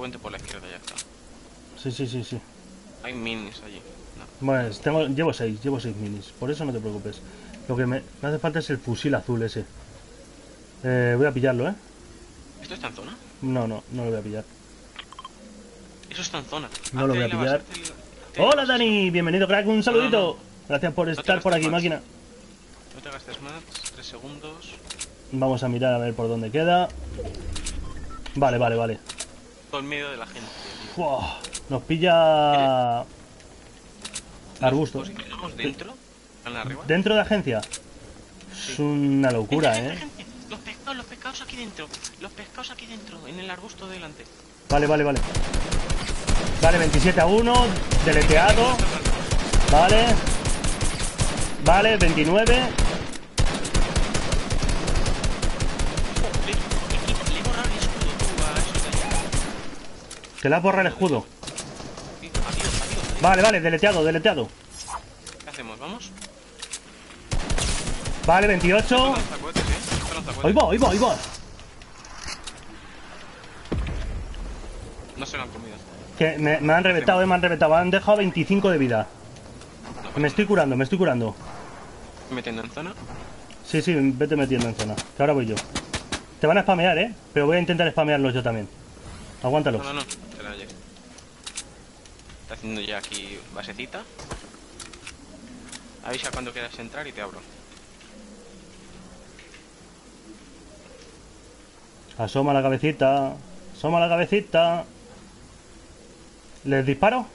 tú vente por la izquierda, ya está. Sí, sí, sí, sí. Hay minis allí. No. Bueno, tengo, llevo seis, llevo seis minis. Por eso no te preocupes. Lo que me, me hace falta es el fusil azul ese. Eh, voy a pillarlo, ¿eh? ¿Esto está en zona? No, no, no lo voy a pillar. Eso está en zona. No lo voy a pillar. Hola. Dani, bienvenido crack, un saludito. Gracias por estar por aquí, máquina. No te gastes más. Tres segundos. Vamos a mirar a ver por dónde queda. Vale, vale, vale. Todo en medio de la gente. Fua, nos pilla arbusto. Si quedamos dentro. ¿En la arriba? ¿Dentro de agencia? Es una locura, Gente, ¿eh? gente, gente. Los pescados, los pescados aquí dentro. Los pescados aquí dentro. En el arbusto delante. Vale, vale, vale. Vale, 27 a 1, deleteado. Vale. Vale, 29. Que le has borrado el escudo. Sí. Vale, vale, deleteado, deleteado. ¿Qué hacemos? ¿Vamos? Vale, 28. Lanzacohetes, ¿eh? Esto lanzacohetes. Ahí va, ahí va, ahí va. No se lo han comido. Que me, me han reventado, eh, me han reventado. Me han dejado 25 de vida. Me estoy curando, me estoy curando. metiendo en zona. Sí, sí, vete metiendo en zona. Que ahora voy yo. Te van a spamear, ¿eh? Pero voy a intentar spamearlos yo también. Aguántalos. No, no, no. Te la llevo. Está haciendo ya aquí basecita. Avisa cuando quieras entrar y te abro. Asoma la cabecita. Asoma la cabecita. ¿Les disparo?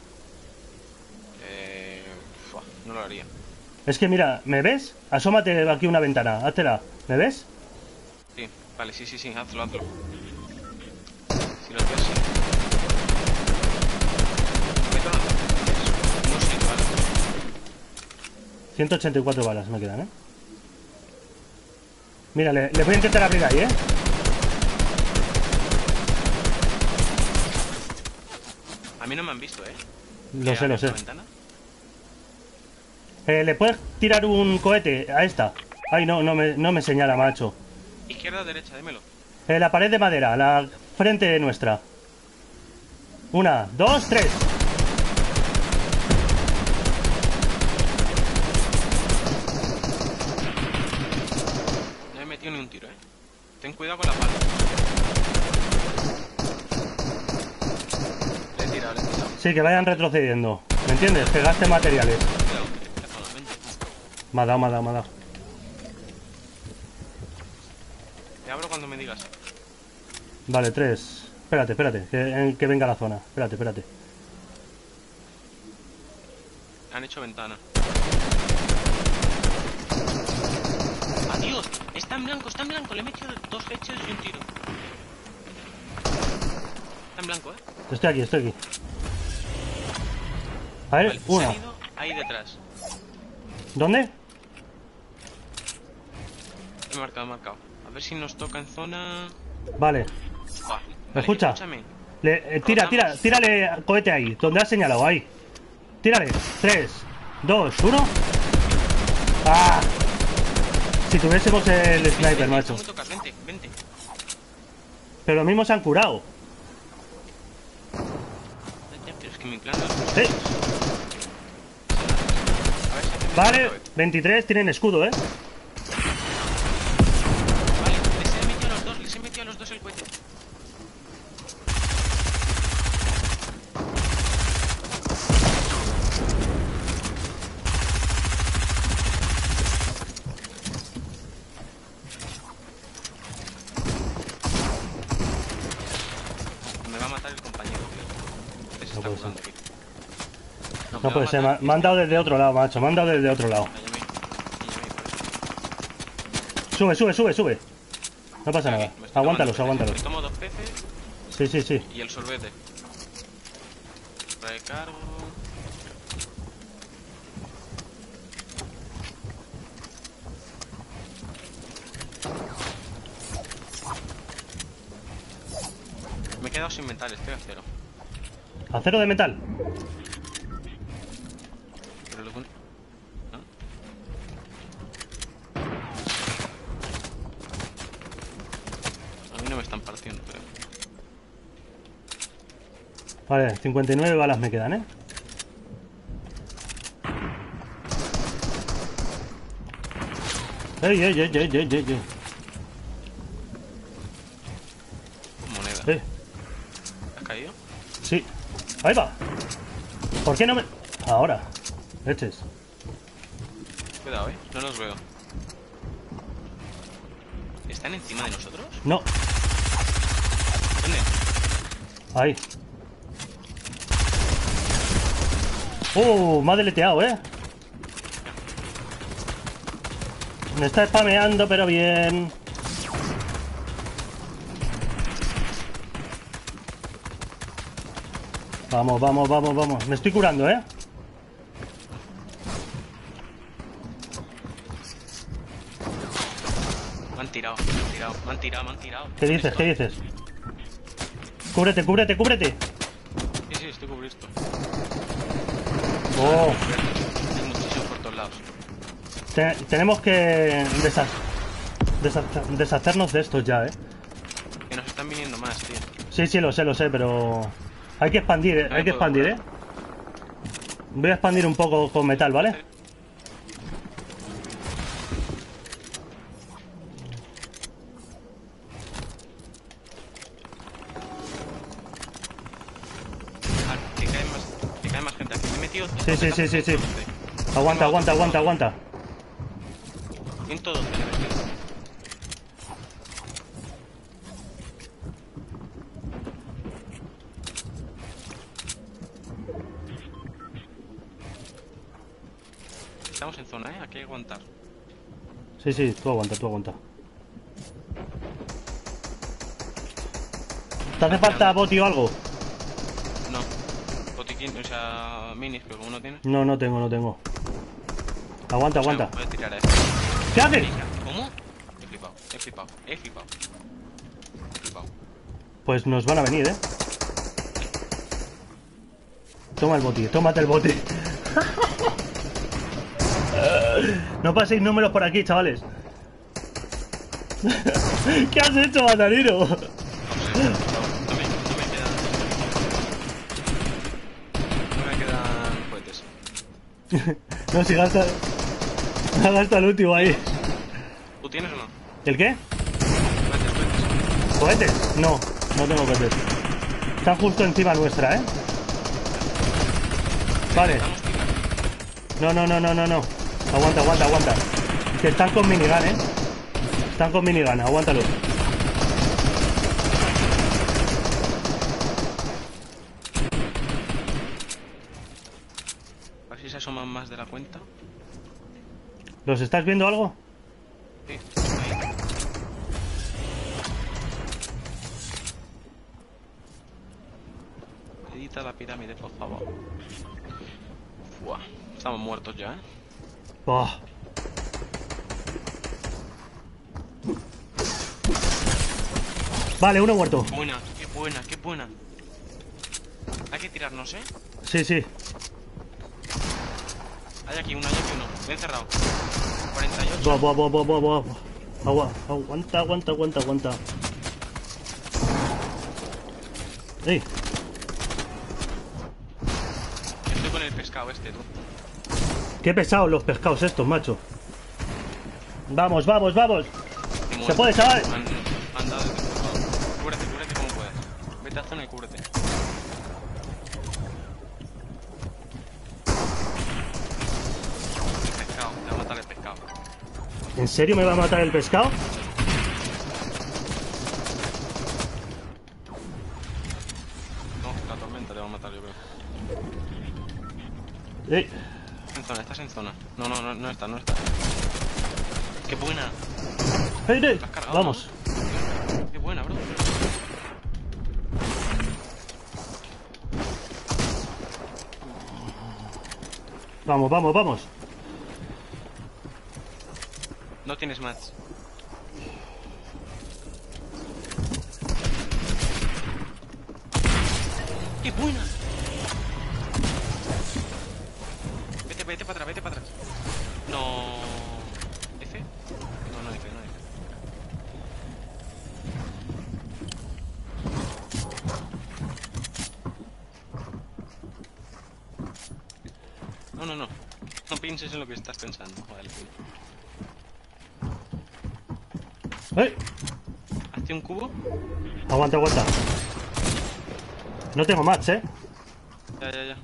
Eh, fua, no lo haría. Es que mira, ¿me ves? Asómate aquí una ventana. Háztela. ¿Me ves? Sí, vale, sí, sí, sí, hazlo, hazlo. Si los ves, 184 balas me quedan, ¿eh? Mira, le, le voy a intentar abrir ahí, ¿eh? A mí no me han visto, ¿eh? Lo sé, lo sé. Eh, ¿Le puedes tirar un cohete a esta? Ay, no, no me, no me señala, macho. Izquierda, derecha, dímelo. Eh, la pared de madera, la frente nuestra. Una, dos, tres. Un tiro, ¿eh? Ten cuidado con la pala. Le he tirado, le he tirado. Sí, que vayan retrocediendo. ¿Me entiendes? Que gaste materiales. Me ha dado, me ha dado, me ha dado. Te abro cuando me digas. Vale, tres. Espérate, espérate, que, eh, que venga la zona. Espérate, espérate. Han hecho ventana. ¡Adiós! Está en blanco, está en blanco. Le he metido dos hechos y un tiro. Está en blanco, ¿eh? Estoy aquí, estoy aquí. A ver, Vale, se una. ha ido ahí detrás. ¿Dónde? He marcado, he marcado. A ver si nos toca en zona... Vale. ¿Me escucha? Escúchame. Le- eh, tira, tira, tírale cohete ahí, donde has señalado, ahí. Tírale. 3, 2, 1. ¡Ah! Si tuviésemos el sniper, macho. Vente, vente. Pero los mismos se han curado. Pero es que Vale, otra vez. 23 tienen escudo, ¿eh? Vale, les he metido a los dos, les he metido a los dos el cohete. Me va a matar el compañero, tío. Este se No está puede curando aquí. No puede a ser, me, han dado desde otro lado, macho. Me han dado desde otro lado. Sube, sube, sube, sube. No pasa nada. Aguántalos, aguántalos. tomo dos peces Sí, sí, sí. y el sorbete. Recargo. Me he quedado sin metal, estoy a cero. Acero de metal. Pero lo bueno- ¿no? A mí no me están partiendo, creo. Vale, 59 balas me quedan, ¿eh? ¡Ey, ey, ey, ey, ey, ey! ey. Moneda. ¡Eh! ¿Has caído? Sí. Ahí va. ¿Por qué no me...? Ahora. Leches. Cuidado, eh. No los veo. ¿Están encima de nosotros? No. ¿Dónde? Ahí. ¡Uh! Me ha deleteado, ¿eh? Me está spameando, pero bien. Vamos, vamos, vamos, vamos. Me estoy curando, ¿eh? Me han tirado, me han tirado, me han tirado, me han tirado. ¿Qué dices? ¿Qué dices? Cúbrete, cúbrete, cúbrete. Sí, sí, estoy cubierto. Oh, por todos lados. te- tenemos que desha- desha- deshacernos de estos ya, ¿eh? Que nos están viniendo más, tío. Sí, sí, lo sé, lo sé, pero hay que expandir, ¿eh? No hay que expandir, ¿eh? Voy a expandir un poco con metal, ¿vale? Ah, que cae más, que cae más Sí, sí, sí, sí, sí. Aguanta, aguanta, aguanta, aguanta. 112 le he metido. Estamos en zona, ¿eh? Aquí hay que aguantar. Sí, sí, tú aguanta, tú aguanta. ¿Te hace falta boti o algo? No. Botiquín, o sea, minis, pero como no tienes. No, no tengo, no tengo. Aguanta, aguanta. Voy a tirar a este. ¿Qué haces? ¿Cómo? He flipado, he flipado, he flipado. He flipado. Pues nos van a venir, ¿eh? Toma el boti, tómate el boti. No paséis números por aquí, chavales. ¿Qué has hecho, Matarino? Vamos a ver, por favor. No me, no me quedan. No me quedan cohetes. No, si gasta. Gasta el último ahí. ¿Tú tienes o no? ¿El qué? Cohetes. No, no tengo cohetes. Están justo encima nuestra, ¿eh? Vale. No, no, no, no, no, no. Aguanta, aguanta, aguanta. Que están con minigun, ¿eh? Están con minigun, aguántalo. A ver si se asoman más de la cuenta. ¿Los estás viendo algo? Sí, ahí. Edita la pirámide, por favor. Buah, estamos muertos ya, ¿eh? Vale, uno muerto. Buena, qué buena, qué buena. Hay que tirarnos, ¿eh? Sí, sí. Hay aquí uno, hay aquí uno. Bien cerrado. 48. Buah, buah, buah, buah, buah. Agua, aguanta, aguanta, aguanta, aguanta. ¡Ey! Estoy con el pescado este, tú. Qué pesados los pescados estos, macho. Vamos, vamos, vamos. ¿Se puede, chaval? Han, han dado el pescado. Cúbrete, cúbrete como puedas. Vete a zona y cúbrete. ¿En serio me va a matar el pescado? No, la tormenta te va a matar, yo creo. ¡Ey! En zona, estás en zona. No, no, no, no está, no está. ¡Qué buena! ¡Ey, ey! ¿La has cargado, Vamos. ¡Qué buena, bro! Vamos, vamos, vamos. No tienes más. ¡Qué buena! Vete, vete para atrás, vete para atrás. No. ¿F? No, no F, no F. No, no, no. No pienses en lo que estás pensando. Joder, ¡Eh! hazte un cubo. Aguanta, aguanta. No tengo match, ¿eh? Ya, ya, ya.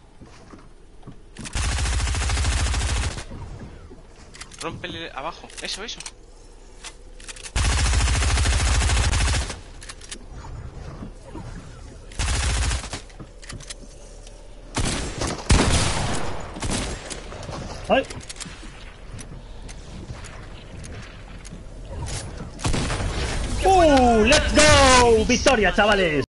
Rómpele abajo. Eso, eso. ¡Ay! ¡Uh! ¡Let's go! ¡Victoria, chavales!